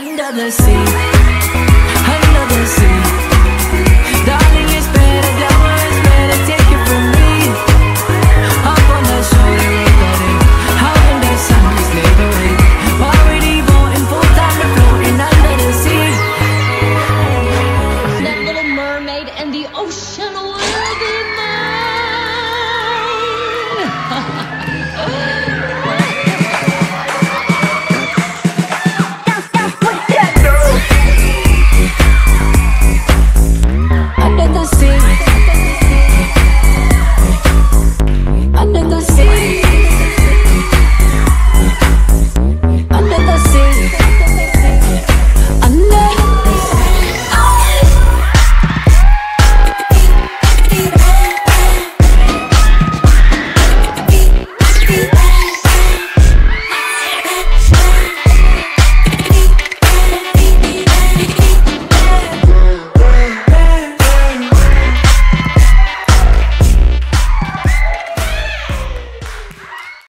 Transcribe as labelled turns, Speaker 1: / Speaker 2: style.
Speaker 1: under the sea.